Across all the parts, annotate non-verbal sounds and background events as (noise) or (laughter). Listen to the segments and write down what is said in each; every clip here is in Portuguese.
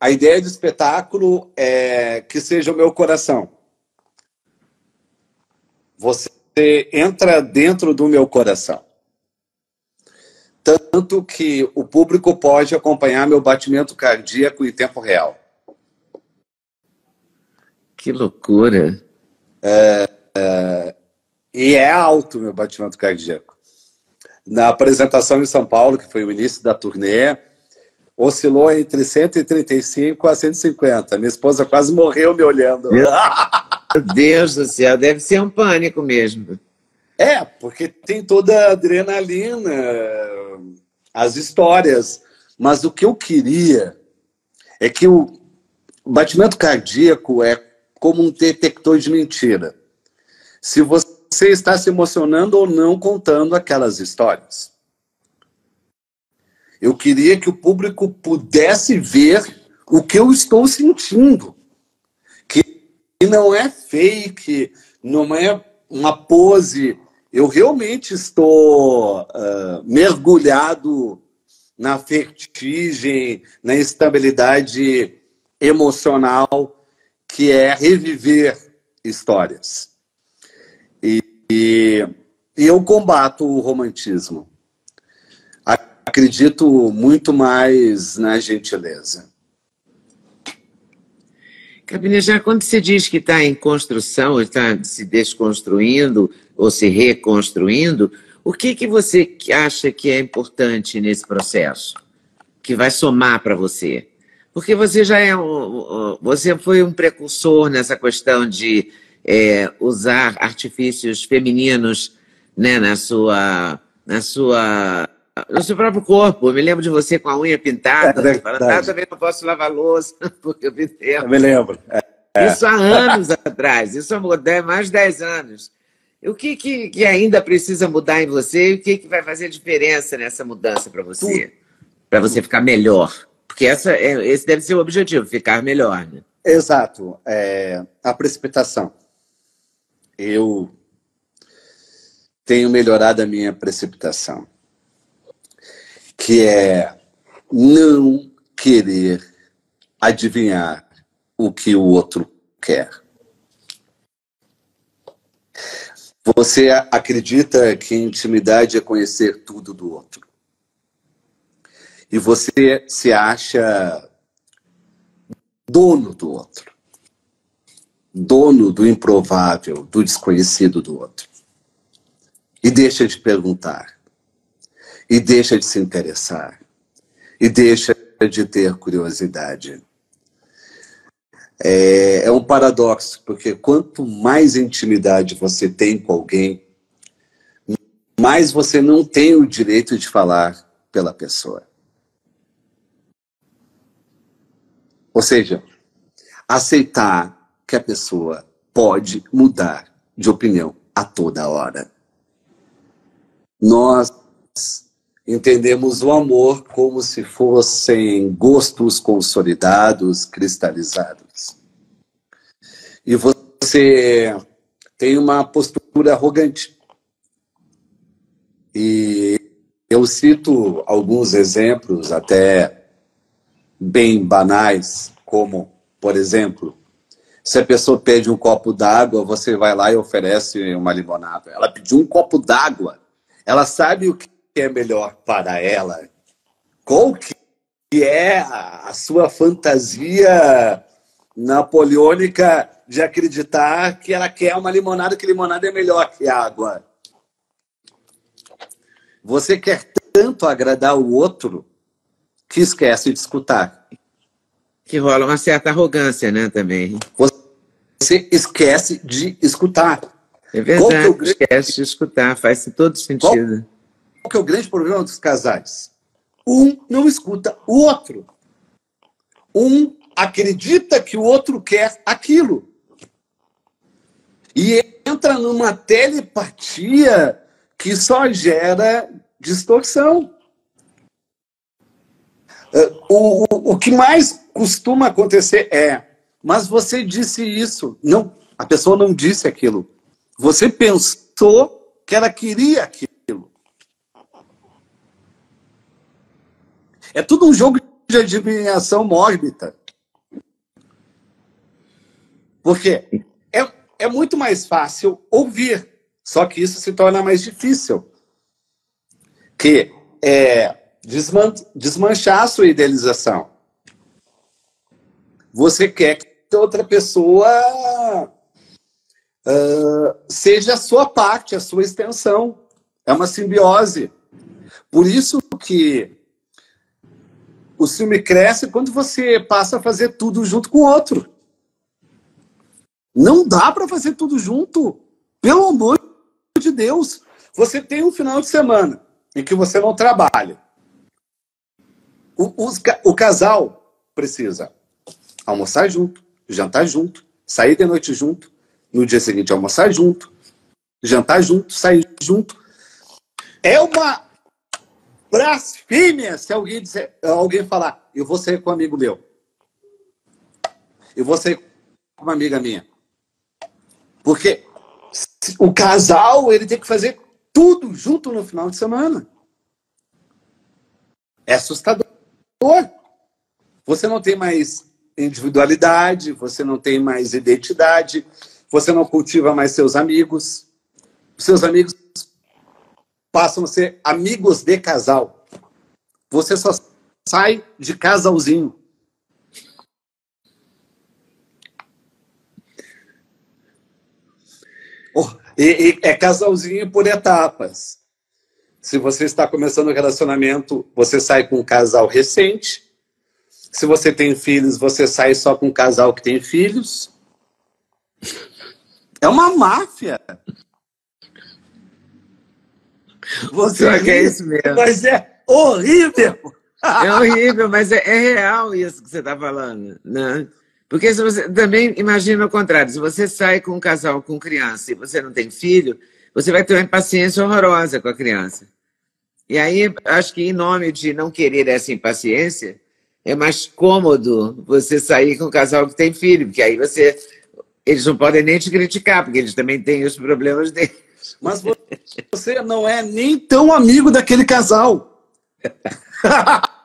a ideia de espetáculo é que seja o meu coração. Você entra dentro do meu coração. Tanto que o público pode acompanhar meu batimento cardíaco em tempo real. Que loucura! É, é, e é alto meu batimento cardíaco. Na apresentação em São Paulo, que foi o início da turnê, oscilou entre 135 a 150. Minha esposa quase morreu me olhando. Meu Deus do céu, deve ser um pânico mesmo. É, porque tem toda a adrenalina, as histórias. Mas o que eu queria é que o batimento cardíaco é como um detector de mentira. Se você está se emocionando ou não contando aquelas histórias. Eu queria que o público pudesse ver o que eu estou sentindo. Que não é fake, não é uma pose. Eu realmente estou uh, mergulhado na vertigem, na instabilidade emocional que é reviver histórias. E, e eu combato o romantismo. Acredito muito mais na gentileza. já quando você diz que está em construção, está se desconstruindo ou se reconstruindo, o que, que você acha que é importante nesse processo? Que vai somar para você? Porque você já é um, você foi um precursor nessa questão de é, usar artifícios femininos né, na sua, na sua, no seu próprio corpo. Eu me lembro de você com a unha pintada. É falando, ah, também não posso lavar louça, (laughs) porque eu me lembro. Eu me lembro. É. Isso há anos atrás, isso há mais de 10 anos. O que, que, que, ainda precisa mudar em você e o que, que vai fazer diferença nessa mudança para você? Para você ficar melhor? Porque essa é, esse deve ser o objetivo, ficar melhor. Né? Exato. É, a precipitação. Eu tenho melhorado a minha precipitação, que é não querer adivinhar o que o outro quer. Você acredita que intimidade é conhecer tudo do outro e você se acha dono do outro, dono do improvável, do desconhecido do outro. E deixa de perguntar, e deixa de se interessar, e deixa de ter curiosidade. É, é um paradoxo, porque quanto mais intimidade você tem com alguém, mais você não tem o direito de falar pela pessoa. Ou seja, aceitar que a pessoa pode mudar de opinião a toda hora. Nós entendemos o amor como se fossem gostos consolidados, cristalizados. E você tem uma postura arrogante. E eu cito alguns exemplos, até bem banais, como, por exemplo, se a pessoa pede um copo d'água, você vai lá e oferece uma limonada. Ela pediu um copo d'água. Ela sabe o que é melhor para ela. Qual que é a sua fantasia napoleônica de acreditar que ela quer uma limonada, que limonada é melhor que água? Você quer tanto agradar o outro que esquece de escutar. Que rola uma certa arrogância, né, também. Você esquece de escutar. É verdade, é grande... esquece de escutar, faz todo sentido. Qual que é o grande problema dos casais? Um não escuta o outro. Um acredita que o outro quer aquilo. E entra numa telepatia que só gera distorção. O, o, o que mais costuma acontecer é, mas você disse isso. Não, a pessoa não disse aquilo. Você pensou que ela queria aquilo. É tudo um jogo de adivinhação mórbida. Porque é, é muito mais fácil ouvir, só que isso se torna mais difícil. Que é desman desmanchar a sua idealização. Você quer que outra pessoa uh, seja a sua parte, a sua extensão. É uma simbiose. Por isso que o ciúme cresce quando você passa a fazer tudo junto com o outro. Não dá para fazer tudo junto. Pelo amor de Deus. Você tem um final de semana em que você não trabalha. O, o casal precisa almoçar junto, jantar junto, sair de noite junto, no dia seguinte almoçar junto, jantar junto, sair junto. É uma blasfêmia se alguém, dizer, alguém falar, eu vou sair com um amigo meu. Eu vou sair com uma amiga minha. Porque o casal, ele tem que fazer tudo junto no final de semana. É assustador. Você não tem mais individualidade, você não tem mais identidade, você não cultiva mais seus amigos. Seus amigos passam a ser amigos de casal. Você só sai de casalzinho. Oh, e, e é casalzinho por etapas. Se você está começando um relacionamento, você sai com um casal recente. Se você tem filhos, você sai só com um casal que tem filhos. É uma máfia. Você é isso mesmo. Mas é horrível. É horrível, mas é, é real isso que você está falando, né? Porque se você também imagina o contrário, se você sai com um casal com criança e você não tem filho, você vai ter uma impaciência horrorosa com a criança. E aí, acho que em nome de não querer essa impaciência, é mais cômodo você sair com um casal que tem filho, porque aí você. Eles não podem nem te criticar, porque eles também têm os problemas deles. Mas (laughs) você não é nem tão amigo daquele casal. (laughs)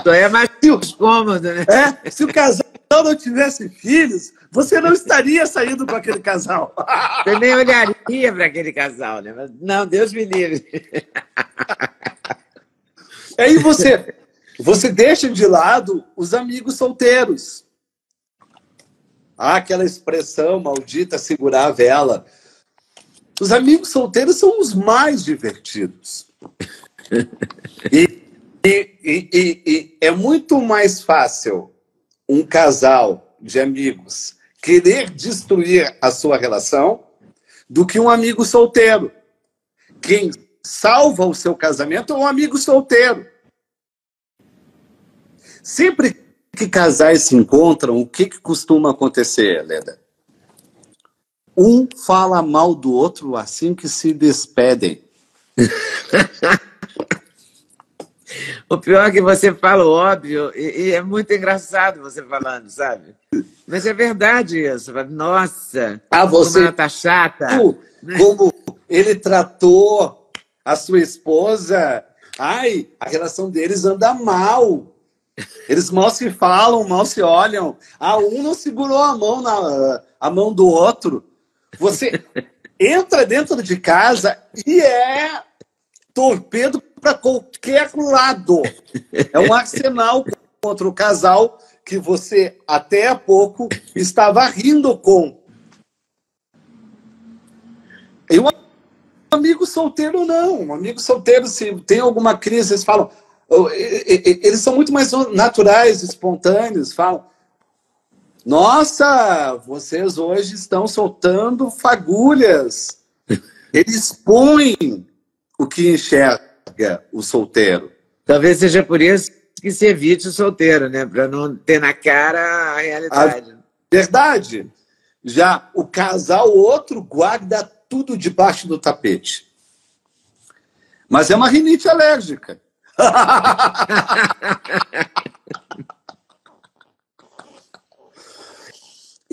Então é mais cômodo, né? É, se o casal não tivesse filhos, você não estaria saindo com aquele casal. (laughs) Você nem olharia para aquele casal, né? Mas, não, Deus me livre. Aí você, você deixa de lado os amigos solteiros. Ah, aquela expressão maldita segurar a vela. Os amigos solteiros são os mais divertidos. (laughs) E, e, e, e, é muito mais fácil um casal de amigos querer destruir a sua relação do que um amigo solteiro. Quem salva o seu casamento é um amigo solteiro. Sempre que casais se encontram, o que, que costuma acontecer, Leda? Um fala mal do outro assim que se despedem. (laughs) o pior é que você fala óbvio, e, e, é muito engraçado você falando, sabe? Mas é verdade isso. Nossa, ah, você, como ela tá chata. Como ele tratou a sua esposa. Ai, a relação deles anda mal. Eles mal se falam, mal se olham. Ah, um não segurou a mão na a mão do outro. Você entra dentro de casa e é torpedo para qualquer lado. É um arsenal contra o casal que você até há pouco estava rindo com. E um amigo solteiro não. Um amigo solteiro, se tem alguma crise, eles falam. Eles são muito mais naturais, espontâneos, falam. Nossa, vocês hoje estão soltando fagulhas. Ele expõe o que enxerga o solteiro. Talvez seja por isso que se evite o solteiro, né? Para não ter na cara a realidade. A verdade. Já o casal outro guarda tudo debaixo do tapete. Mas é uma rinite alérgica. (laughs)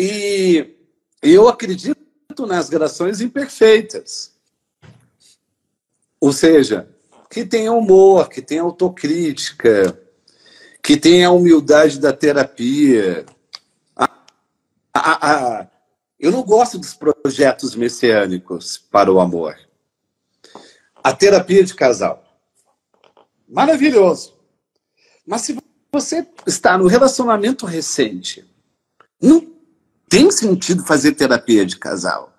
E eu acredito nas relações imperfeitas. Ou seja, que tenha humor, que tenha autocrítica, que tenha a humildade da terapia. A, a, a, Eu não gosto dos projetos messiânicos para o amor. A terapia de casal. Maravilhoso. Mas se você está no relacionamento recente, não tem sentido fazer terapia de casal.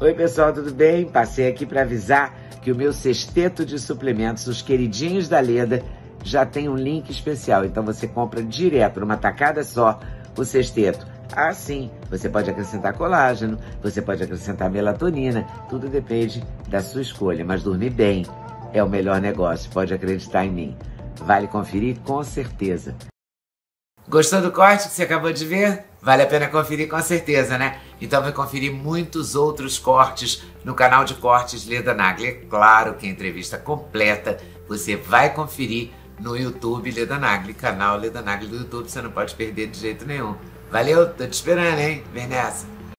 Oi, pessoal, tudo bem? Passei aqui para avisar que o meu sexteto de suplementos, os queridinhos da Leda, já tem um link especial. Então você compra direto, numa tacada só, o sexteto ah, sim, você pode acrescentar colágeno, você pode acrescentar melatonina, tudo depende da sua escolha, mas dormir bem é o melhor negócio, pode acreditar em mim. Vale conferir com certeza. Gostou do corte que você acabou de ver? Vale a pena conferir com certeza, né? Então vai conferir muitos outros cortes no canal de cortes Leda Nagli. É claro que a entrevista completa você vai conferir no YouTube Leda Nagli, canal Leda Nagli do YouTube, você não pode perder de jeito nenhum. Valeu, tô te esperando, hein? Vem nessa.